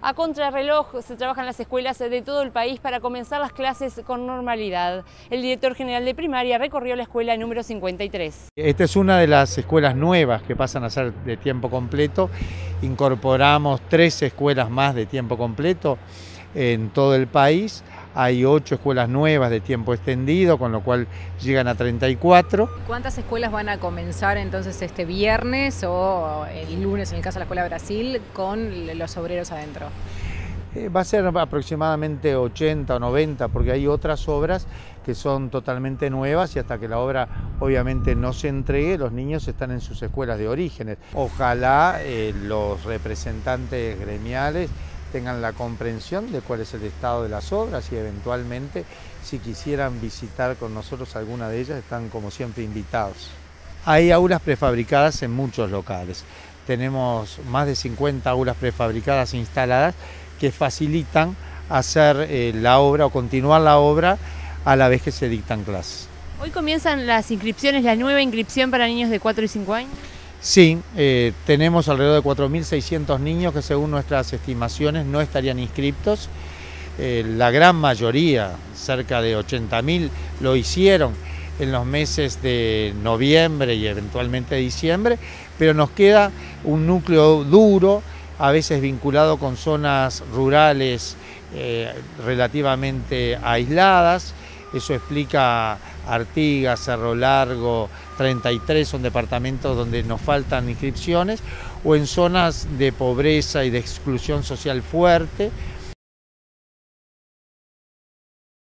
A contrarreloj se trabajan las escuelas de todo el país para comenzar las clases con normalidad. El director general de primaria recorrió la escuela número 53. Esta es una de las escuelas nuevas que pasan a ser de tiempo completo. Incorporamos tres escuelas más de tiempo completo en todo el país. Hay ocho escuelas nuevas de tiempo extendido, con lo cual llegan a 34. ¿Cuántas escuelas van a comenzar entonces este viernes o el lunes en el caso de la Escuela Brasil con los obreros adentro? Eh, va a ser aproximadamente 80 o 90 porque hay otras obras que son totalmente nuevas y hasta que la obra obviamente no se entregue, los niños están en sus escuelas de orígenes. Ojalá eh, los representantes gremiales tengan la comprensión de cuál es el estado de las obras y eventualmente si quisieran visitar con nosotros alguna de ellas están como siempre invitados. Hay aulas prefabricadas en muchos locales. Tenemos más de 50 aulas prefabricadas instaladas que facilitan hacer eh, la obra o continuar la obra a la vez que se dictan clases. Hoy comienzan las inscripciones, la nueva inscripción para niños de 4 y 5 años. Sí, eh, tenemos alrededor de 4.600 niños que según nuestras estimaciones no estarían inscriptos. Eh, la gran mayoría, cerca de 80.000, lo hicieron en los meses de noviembre y eventualmente diciembre, pero nos queda un núcleo duro, a veces vinculado con zonas rurales eh, relativamente aisladas, eso explica Artigas, Cerro Largo, 33 son departamentos donde nos faltan inscripciones, o en zonas de pobreza y de exclusión social fuerte,